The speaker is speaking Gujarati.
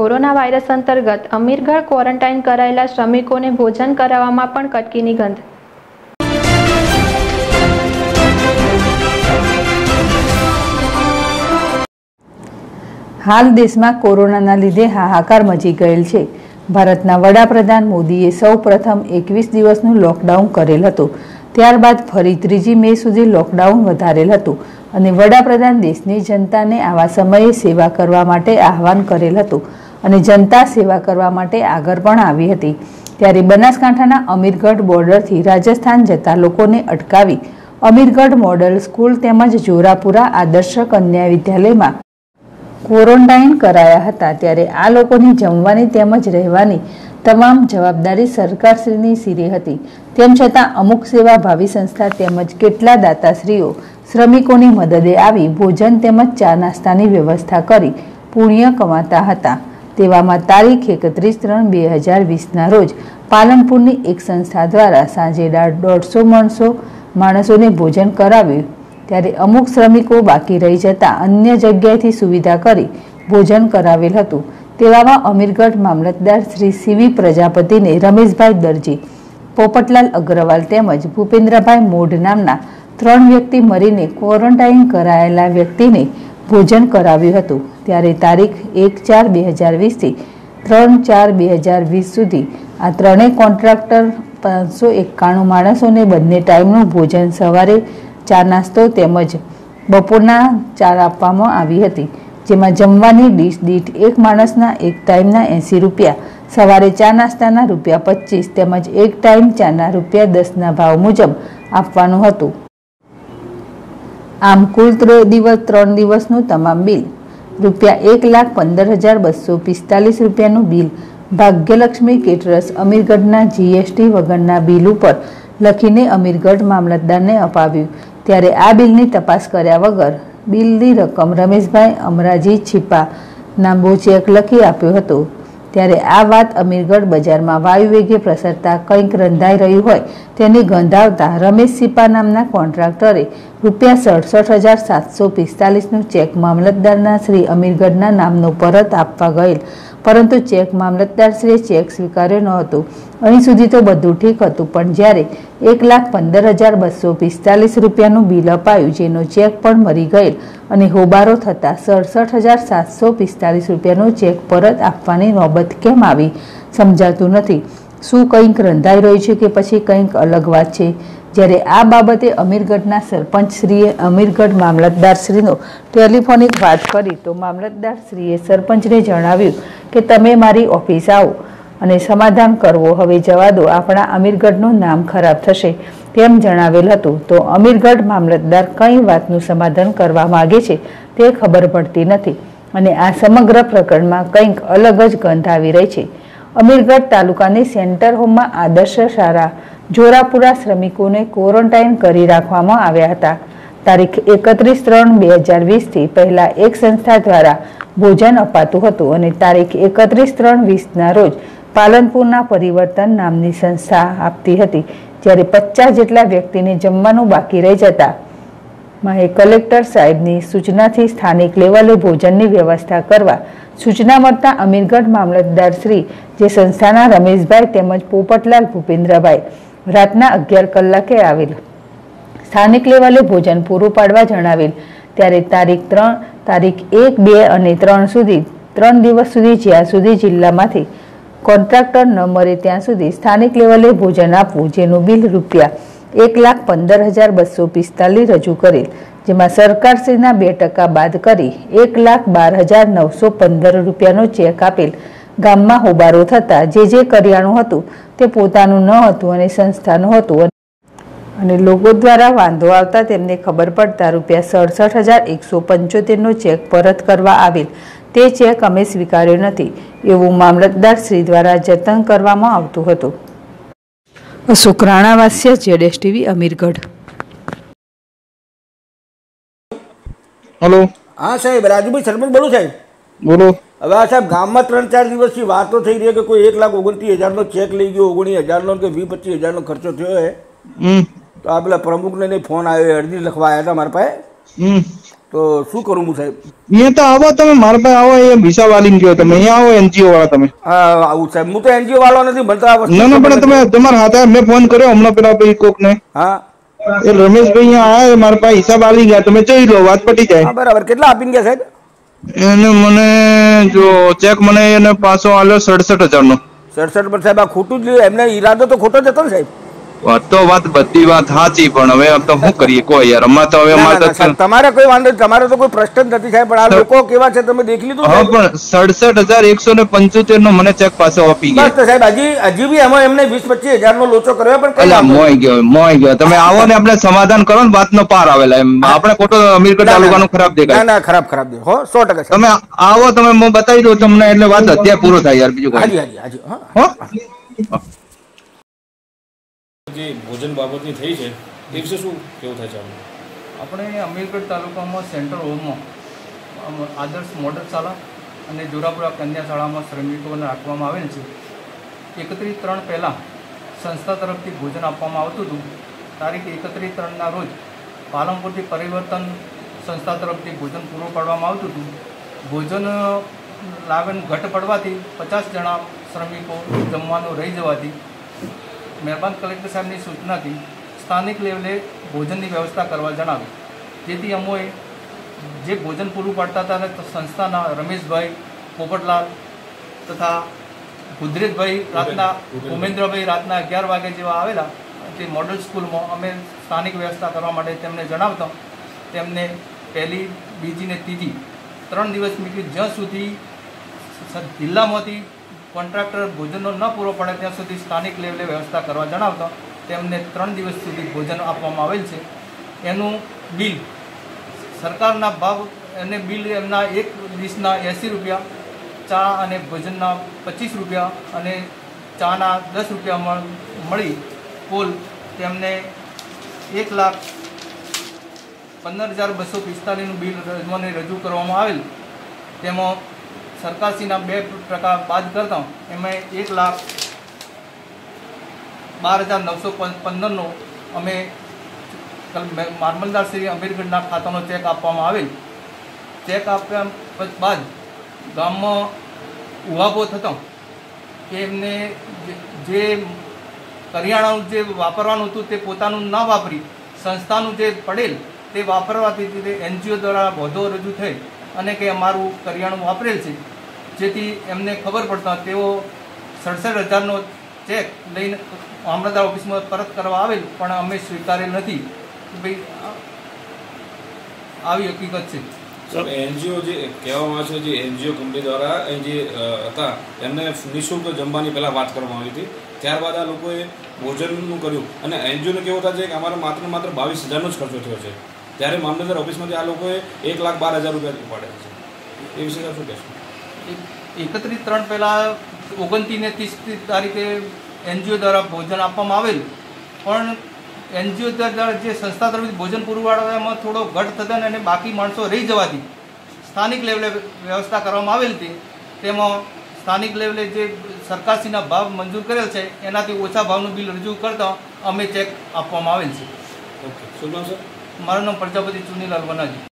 કોરોના વાયરસ અંતર્ગત અમીરગઢ ક્વોરન્ટાઇન કરાયેલા શ્રમિકોને ભોજન કરાવવામાં પણ કટકીની ગંધ. હાલ દેશમાં કોરોનાના લીધે હાહાકાર મચી ગયેલ છે. ભારતના વડાપ્રધાન મોદીએ સૌ પ્રથમ એકવીસ દિવસનું લોકડાઉન કરેલ હતું. ત્યારબાદ ફરી ત્રીજી મે સુધી લોકડાઉન વધારેલ હતું અને વડાપ્રધાન દેશની જનતાને આવા સમયે સેવા કરવા માટે આહવાન કરેલ હતું. અને જનતા સેવા કરવા માટે આગળ પણ આવી હતી. ત્યારે બનાસકાંઠાના અમીરગઢ બોર્ડરથી રાજસ્થાન જતા લોકોને અટકાવી અમીરગઢ મોડલ સ્કૂલ તેમજ જોરાપુરા આદર્શ કન્યા વિદ્યાલયમાં ક્વોરન્ટાઇન કરાયા હતા. ત્યારે આ લોકોની જમવાની તેમજ રહેવાની તમામ જવાબદારી સરકારશ્રીની સીરે હતી. તેમ છતાં અમુક સેવાભાવી સંસ્થા તેમજ કેટલા દાતાશ્રીઓ શ્રમિકોની મદદે આવી ભોજન તેમજ ચા નાસ્તાની વ્યવસ્થા કરી પુણ્ય કમાતા હતા. તેવામાં તારીખ એકત્રીસ ત્રણ બે હજાર વીસના રોજ પાલનપુરની એક સંસ્થા દ્વારા સાંજે દોઢસો માણસો માણસોને ભોજન કરાવ્યું. ત્યારે અમુક શ્રમિકો બાકી રહી જતા અન્ય જગ્યાએથી સુવિધા કરી ભોજન કરાવેલ હતું. તેવામાં અમીરગઢ મામલતદાર શ્રી સીવી પ્રજાપતિને રમેશભાઈ દરજી, પોપટલાલ અગ્રવાલ તેમજ ભૂપેન્દ્રભાઈ મોઢ નામના ત્રણ વ્યક્તિ મરીને ક્વોરન્ટાઇન કરાયેલા વ્યક્તિને ભોજન કરાવ્યું હતું. ત્યારે તારીખ એક ચાર બે હજાર વીસથી ત્રણ ચાર બે હજાર વીસ સુધી આ ત્રણેય કોન્ટ્રાક્ટર પાંચસો એકાણું માણસોને બંને ટાઈમનું ભોજન સવારે ચા નાસ્તો તેમજ બપોરના ચા આપવામાં આવી હતી. જેમાં જમવાની ડીશ દીઠ એક માણસના એક ટાઈમના એંસી રૂપિયા, સવારે ચા નાસ્તાના રૂપિયા પચીસ તેમજ એક ટાઈમ ચાના રૂપિયા દસના ભાવ મુજબ આપવાનું હતું. આમ કુલ દિવસ ત્રણ દિવસનું તમામ બિલ. રૂપિયા એક લાખ પંદર હજાર બસો પિસ્તાલીસ રૂપિયાનું બિલ. ભાગ્યલક્ષ્મી કેટરસ અમીરગઢના જીએસટી વગરના બિલ ઉપર લખીને અમીરગઢ મામલતદારને અપાવ્યું. ત્યારે આ બિલની તપાસ કર્યા વગર બિલની રકમ રમેશભાઈ અમરાજી છીપા નાંબો ચેક લખી આપ્યો હતો. ત્યારે આ વાત અમીરગઢ બજારમાં વાયુવેગે પ્રસરતા કંઈક રંધાઈ રહ્યું હોય તેની ગંધાવતા રમેશ સિપા નામના કોન્ટ્રાક્ટરે રૂપિયા સડસઠ હજાર સાતસો પિસ્તાલીસનું ચેક મામલતદારના શ્રી અમીરગઢના નામનો પરત આપવા ગયેલ. પરંતુ ચેક મામલતદારશ્રીએ ચેક સ્વીકાર્યો ન હતો. અહીં સુધી તો બધું ઠીક હતું, પણ જ્યારે એક લાખ પંદર હજાર બસો પિસ્તાલીસ રૂપિયાનું બિલ અપાયું, જેનો ચેક પણ મરી ગયેલ અને હોબારો થતાં સડસઠ હજાર સાતસો પિસ્તાલીસ રૂપિયાનો ચેક પરત આપવાની નોબત કેમ આવી સમજાતું નથી. શું કંઈક રંધાઈ રહ્યું છે કે પછી કંઈક અલગ વાત છે? જ્યારે આ બાબતે અમીરગઢના સરપંચશ્રીએ અમીરગઢ મામલતદારશ્રીનો ટેલિફોનિક વાત કરી તો મામલતદારશ્રીએ સરપંચને જણાવ્યું કે તમે મારી ઓફિસ આવો અને સમાધાન કરવો, હવે જવા દો. આપણા અમીરગઢનું નામ ખરાબ થશે તેમ જણાવેલ હતું. તો અમીરગઢ મામલતદાર કઈ વાતનું સમાધાન કરવા માગે છે તે ખબર પડતી નથી અને આ સમગ્ર પ્રકરણમાં કંઈક અલગ જ ગંધ આવી રહી છે. અમીરગઢ તાલુકાની સેન્ટર હોમમાં આદર્શ શાળા જોરાપુરા શ્રમિકોને ક્વોરન્ટાઇન કરી રાખવામાં આવ્યા હતા. તારીખ એકત્રીસ ત્રણ બે હજાર વીસથી પહેલાં એક સંસ્થા દ્વારા ભોજન અપાતું હતું અને તારીખ એકત્રીસ ત્રણ વીસના રોજ પાલનપુરના પરિવર્તન નામની સંસ્થા આપતી હતી, જ્યારે પચાસ જેટલા વ્યક્તિને જમવાનું બાકી રહી જતા માએ કલેક્ટર સાહેબની સૂચનાથી સ્થાનિક લેવલે ભોજનની વ્યવસ્થા કરવા સૂચના મળતા અમીરગઢ મામલતદાર શ્રી, જે સંસ્થાના રમેશભાઈ તેમજ પોપટલાલ ભૂપેન્દ્રભાઈ રાતના અગિયાર કલાકે આવેલ. સ્થાનિક લેવલે ભોજન પૂરું પાડવા જણાવેલ. ત્યારે તારીખ ત્રણ, તારીખ એક, બે અને ત્રણ સુધી, ત્રણ દિવસ સુધી જ્યાં સુધી જિલ્લામાંથી કોન્ટ્રાક્ટર ન મળે ત્યાં સુધી સ્થાનિક લેવલે ભોજન આપવું જેનું બિલ રૂપિયા એક લાખ પંદર હજાર બસો પિસ્તાલીસ રજૂ કરેલ, જેમાં સરકારશ્રીના બે ટકા બાદ કરી એક લાખ બાર હજાર નવસો પંદર રૂપિયાનો ચેક આપેલ. ગામમાં હોબારો થતા જે જે કરિયાણું હતું તે પોતાનું ન હતું અને સંસ્થાનું હતું. અને લોકો દ્વારા વાંધો આવતા તેમને ખબર પડતા રૂપિયા સડસઠ હજાર એકસો પંચોતેરનો ચેક પરત કરવા આવેલ. તે ચેક અમે સ્વીકાર્યો નથી. એવું મામલતદાર શ્રી દ્વારા જતન કરવામાં આવતું હતું. અશોક રાણાવાસ્ય જેડેશ ટીવી અમીરગઢ. હલો. હા સાહેબ રાજુભાઈ સરપંચ બોલું સાહેબ? બોલો. હવે આ સાહેબ ગામમાં ત્રણ ચાર દિવસથી વાતો થઈ રહી કે કોઈ એક લાખ ઓગણત્રીસ હજારનો ચેક લઈ ગયો ઓગણીસ હજારનો કે વીસ પચીસ હજારનો ખર્ચો થયો હે હમ. તો આ પેલા પ્રમુખને ફોન આવ્યો અરજી લખવા આવ્યા હતા મારા પાસે. હમ. તો શું કરું હું સાહેબ? અહીંયા તો આવો તમે મારા પાસે આવો અહીંયા વિસા આલીને ગયો તમે અહીંયા આવો એનજીઓ વાળા તમે. હા આવું સાહેબ હું તો એનજીઓ વાળો નથી મળતા ના ના પણ તમે તમારા હાથે મેં ફોન કર્યો હમણાં પેલા ભાઈ કોક ને હા. એ રમેશભાઈ અહીંયા આયા મારા પાસે હિસાબ આવી ગયા તમે જોઈ લો વાત પટી જાય બરાબર કેટલા આપીને ગયા સાહેબ? એને મને જો ચેક મને એને પાછો આલ્યો સડસઠ હજાર નો સડસઠ પર સાહેબ આ ખોટું જ એમને ઈરાદો તો ખોટો જ હતો ને સાહેબ. વાત તો વાત બધી વાત સાચી પણ હવે તો શું કરીએ? કોઈ યાર અમારે તો હવે ના, ના, અમારે ના, તો તમારે કોઈ વાંધો તમારે તો કોઈ પ્રશ્ન નથી પણ આ લોકો કેવા છે તમે દેખી લીધું હા પણ સડસઠ હજાર એકસો ને પંચોતેર નો મને ચેક પાછો આપી ગયા. તો સાહેબ હજી હજી બી એમાં એમને વીસ પચીસ હજાર નો લોચો કર્યો પણ. મોઈ ગયો મોઈ ગયો. તમે આવો ને આપણે સમાધાન કરો ને વાતનો પાર આવેલા એમ. આપણે ખોટો અમીરગઢ ના, ના, તાલુકાનું ખરાબ દેખાય. ના ખરાબ ખરાબ દે હો સો ટકા તમે આવો તમે હું બતાવી દઉં તમને એટલે વાત અત્યારે પૂરો થાય યાર બીજું હાજી હાજી હાજી હો? જે ભોજન બાબતની થઈ છે, એ વિશે શું કેવું થાય છે આપણે અમીરગઢ તાલુકામાં સેન્ટ્રલ હોમમાં આદર્શ મોડલ શાળા અને જોરાપુરા કન્યા શાળામાં શ્રમિકોને રાખવામાં આવેલ છે. એકત્રીસ ત્રણ પહેલાં સંસ્થા તરફથી ભોજન આપવામાં આવતું હતું. તારીખ એકત્રીસ ત્રણના રોજ પાલનપુરથી પરિવર્તન સંસ્થા તરફથી ભોજન પૂરું પાડવામાં આવતું હતું. ભોજન લાગણ ઘટ પડવાથી પચાસ જણા શ્રમિકો જમવાનું રહી જવાથી મહેરબાન કલેક્ટર સાહેબની સૂચનાથી સ્થાનિક લેવલે ભોજનની વ્યવસ્થા કરવા જણાવી જેથી અમોએ જે ભોજન પૂરું પાડતા હતા તે સંસ્થાના રમેશભાઈ પોપટલાલ તથા ગુદરેજભાઈ રાતના ઉમેન્દ્રભાઈ રાતના અગિયાર વાગે જેવા આવેલા તે મોડલ સ્કૂલમાં અમે સ્થાનિક વ્યવસ્થા કરવા માટે તેમને જણાવતા તેમને પહેલી બીજી ને ત્રીજી ત્રણ દિવસ મૂકી જ્યાં સુધી જિલ્લામાંથી કોન્ટ્રાક્ટર ભોજનનો ન પૂરો પડે ત્યાં સુધી સ્થાનિક લેવલે વ્યવસ્થા કરવા જણાવતા તેમને ત્રણ દિવસ સુધી ભોજન આપવામાં આવેલ છે. એનું બિલ, સરકારના ભાવ અને બિલ એમના એક ડીશના એંસી રૂપિયા, ચા અને ભોજનના પચીસ રૂપિયા અને ચાના દસ રૂપિયા મળી કુલ તેમને એક લાખ પંદર હજાર બસો પિસ્તાલીસનું બિલ ર- રજૂ કરવામાં આવેલ. તેમાં સરકારશ્રીના બે ટકા બાદ કરતાં એમાં એક લાખ બાર હજાર નવસો પંદરનો અમે મામલતદાર શ્રી અમીરગઢના ખાતાનો ચેક આપવામાં આવેલ. ચેક આપ્યા બાદ ગામમાં ઉહાભો થતો કે એમને જે- કરિયાણાનું જે વાપરવાનું હતું તે પોતાનું ના વાપરી, સંસ્થાનું જે પડેલ તે વાપરવાથી એનજીઓ દ્વારા વધો રજૂ થઈ અને કે અમારું કરિયાણું વાપરેલ છે. જેથી એમને ખબર પડતા તેઓ સડસઠ હજારનો ચેક લઈને મામલતદાર ઓફિસમાં પરત કરવા આવેલ, પણ અમે સ્વીકારેલ નથી. ભાઈ આવી હકીકત છે. સર, એનજીઓ જે કહેવામાં છે, જે એનજીઓ કંપની દ્વારા જે હતા, એમને નિઃશુલ્ક જમવાની પહેલાં વાત કરવામાં આવી હતી. ત્યારબાદ આ લોકોએ ભોજનનું કર્યું. અને એનજીઓને કેવું થાય છે કે અમારે માત્ર માત્ર બાવીસ હજારનો જ ખર્ચો થયો છે. ત્યારે મામલતદાર ઓફિસમાંથી આ લોકોએ એક લાખ બાર હજાર રૂપિયા ઉપાડ્યા છે. એ વિશે શું કહેશો? એકત્રીસ ત્રણ પહેલાં ઓગણત્રીસ ને ત્રીસ તારીખે એનજીઓ દ્વારા ભોજન આપવામાં આવેલ. પણ એનજીઓ દ્વારા જે સંસ્થા તરફથી ભોજન પૂરું પાડવામાં થોડો ઘટ થતા અને બાકી માણસો રહી જવાથી સ્થાનિક લેવલે વ્યવસ્થા કરવામાં આવેલી હતી. તેમાં સ્થાનિક લેવલે જે સરકારશ્રીના ભાવ મંજૂર કરેલ છે એનાથી ઓછા ભાવનું બિલ રજૂ કરતા અમે ચેક આપવામાં આવેલ છે. ઓકે. શું નામ સર? મારું નામ પ્રજાપતિ ચુનીલાલ વનાજી.